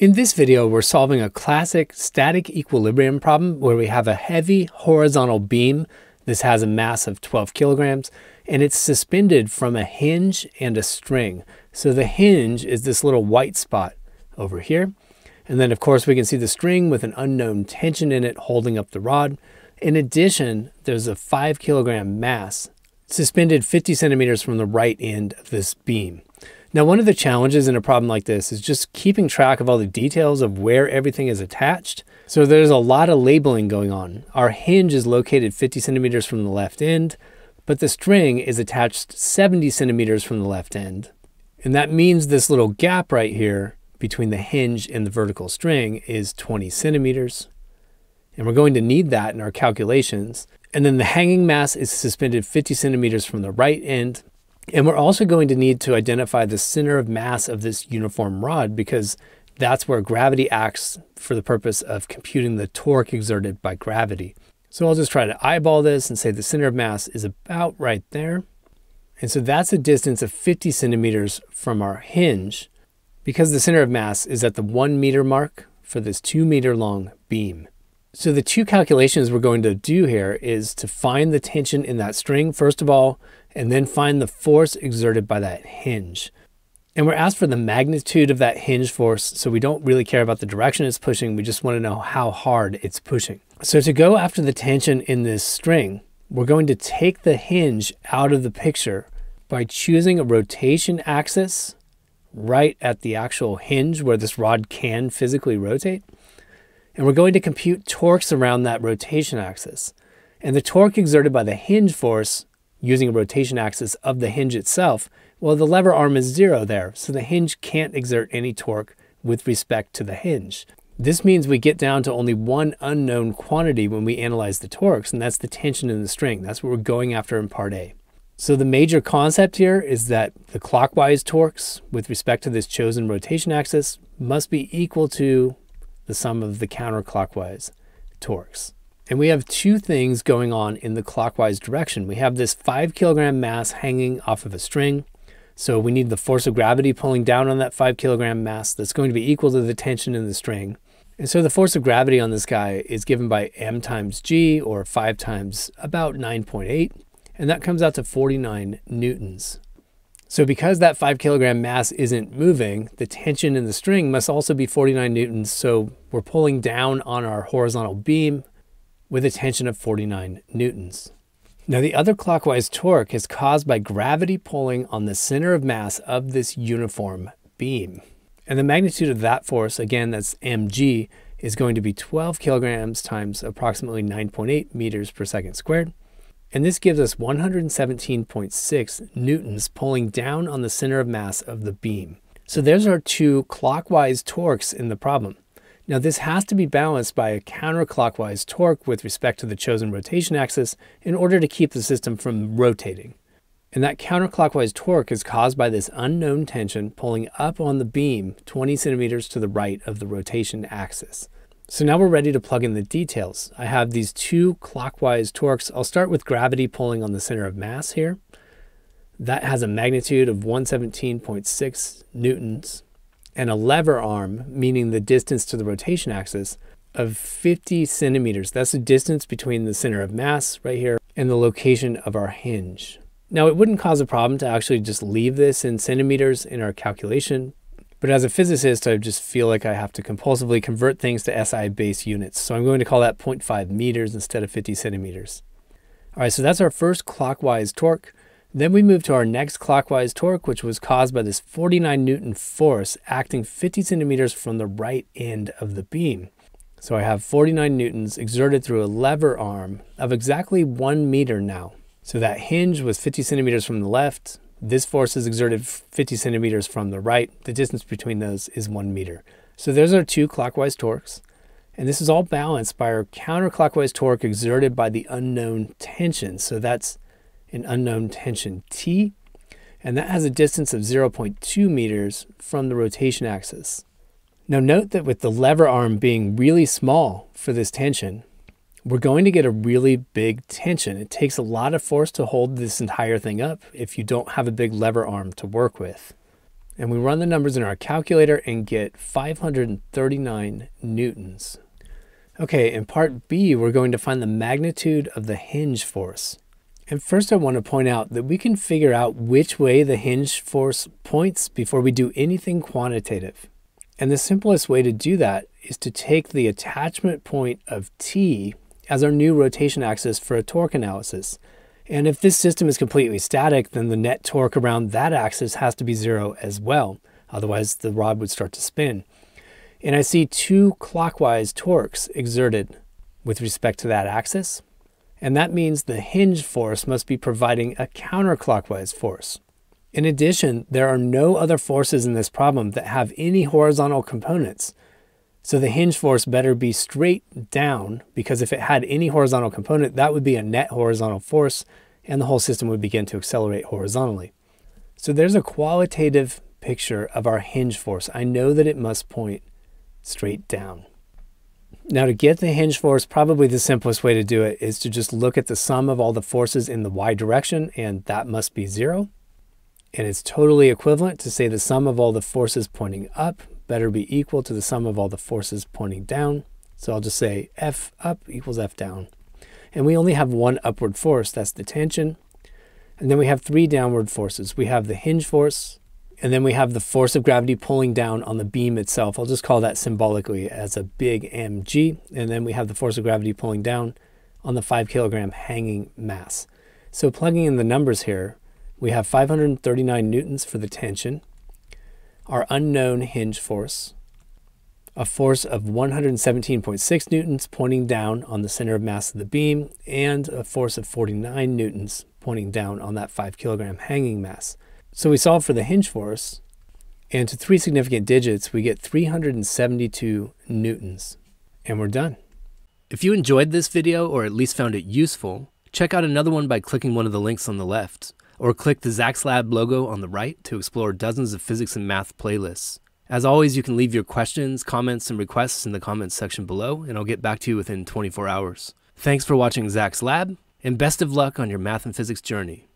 In this video, we're solving a classic static equilibrium problem where we have a heavy horizontal beam. This has a mass of 12 kilograms and it's suspended from a hinge and a string. So the hinge is this little white spot over here. And then of course we can see the string with an unknown tension in it holding up the rod. In addition, there's a five kilogram mass suspended 50 centimeters from the right end of this beam. Now, one of the challenges in a problem like this is just keeping track of all the details of where everything is attached. So there's a lot of labeling going on. Our hinge is located 50 centimeters from the left end, but the string is attached 70 centimeters from the left end. And that means this little gap right here between the hinge and the vertical string is 20 centimeters. And we're going to need that in our calculations. And then the hanging mass is suspended 50 centimeters from the right end and we're also going to need to identify the center of mass of this uniform rod because that's where gravity acts for the purpose of computing the torque exerted by gravity. So I'll just try to eyeball this and say the center of mass is about right there. And so that's a distance of 50 centimeters from our hinge because the center of mass is at the one meter mark for this two meter long beam. So the two calculations we're going to do here is to find the tension in that string, first of all, and then find the force exerted by that hinge. And we're asked for the magnitude of that hinge force, so we don't really care about the direction it's pushing, we just want to know how hard it's pushing. So to go after the tension in this string, we're going to take the hinge out of the picture by choosing a rotation axis right at the actual hinge where this rod can physically rotate. And we're going to compute torques around that rotation axis. And the torque exerted by the hinge force using a rotation axis of the hinge itself, well, the lever arm is zero there, so the hinge can't exert any torque with respect to the hinge. This means we get down to only one unknown quantity when we analyze the torques, and that's the tension in the string. That's what we're going after in part A. So the major concept here is that the clockwise torques with respect to this chosen rotation axis must be equal to the sum of the counterclockwise torques. And we have two things going on in the clockwise direction. We have this five kilogram mass hanging off of a string. So we need the force of gravity pulling down on that five kilogram mass that's going to be equal to the tension in the string. And so the force of gravity on this guy is given by m times g, or 5 times about 9.8, and that comes out to 49 newtons. So because that 5 kilogram mass isn't moving, the tension in the string must also be 49 newtons, so we're pulling down on our horizontal beam with a tension of 49 newtons. Now the other clockwise torque is caused by gravity pulling on the center of mass of this uniform beam. And the magnitude of that force, again, that's mg, is going to be 12 kilograms times approximately 9.8 meters per second squared. And this gives us 117.6 newtons pulling down on the center of mass of the beam. So there's our two clockwise torques in the problem. Now this has to be balanced by a counterclockwise torque with respect to the chosen rotation axis in order to keep the system from rotating. And that counterclockwise torque is caused by this unknown tension pulling up on the beam 20 centimeters to the right of the rotation axis. So now we're ready to plug in the details. I have these two clockwise torques. I'll start with gravity pulling on the center of mass here. That has a magnitude of 117.6 newtons and a lever arm, meaning the distance to the rotation axis, of 50 centimeters. That's the distance between the center of mass right here and the location of our hinge. Now, it wouldn't cause a problem to actually just leave this in centimeters in our calculation, but as a physicist, I just feel like I have to compulsively convert things to SI base units. So I'm going to call that 0.5 meters instead of 50 centimeters. All right, so that's our first clockwise torque. Then we move to our next clockwise torque, which was caused by this 49 Newton force acting 50 centimeters from the right end of the beam. So I have 49 Newtons exerted through a lever arm of exactly one meter now. So that hinge was 50 centimeters from the left. This force is exerted 50 centimeters from the right. The distance between those is one meter. So there's our two clockwise torques. And this is all balanced by our counterclockwise torque exerted by the unknown tension. So that's an unknown tension T, and that has a distance of 0.2 meters from the rotation axis. Now note that with the lever arm being really small for this tension, we're going to get a really big tension. It takes a lot of force to hold this entire thing up if you don't have a big lever arm to work with. And we run the numbers in our calculator and get 539 newtons. Okay, in part B, we're going to find the magnitude of the hinge force. And first I want to point out that we can figure out which way the hinge force points before we do anything quantitative. And the simplest way to do that is to take the attachment point of T as our new rotation axis for a torque analysis. And if this system is completely static, then the net torque around that axis has to be zero as well. Otherwise, the rod would start to spin. And I see two clockwise torques exerted with respect to that axis. And that means the hinge force must be providing a counterclockwise force. In addition, there are no other forces in this problem that have any horizontal components. So the hinge force better be straight down because if it had any horizontal component, that would be a net horizontal force and the whole system would begin to accelerate horizontally. So there's a qualitative picture of our hinge force. I know that it must point straight down. Now to get the hinge force, probably the simplest way to do it is to just look at the sum of all the forces in the y direction and that must be zero. And it's totally equivalent to say the sum of all the forces pointing up better be equal to the sum of all the forces pointing down. So I'll just say F up equals F down. And we only have one upward force, that's the tension. And then we have three downward forces. We have the hinge force, and then we have the force of gravity pulling down on the beam itself. I'll just call that symbolically as a big mg. And then we have the force of gravity pulling down on the five kilogram hanging mass. So plugging in the numbers here, we have 539 newtons for the tension, our unknown hinge force, a force of 117.6 newtons pointing down on the center of mass of the beam, and a force of 49 newtons pointing down on that 5 kilogram hanging mass. So we solve for the hinge force, and to three significant digits, we get 372 newtons. And we're done. If you enjoyed this video or at least found it useful, check out another one by clicking one of the links on the left or click the Zak's Lab logo on the right to explore dozens of physics and math playlists. As always, you can leave your questions, comments, and requests in the comments section below, and I'll get back to you within 24 hours. Thanks for watching Zak's Lab, and best of luck on your math and physics journey.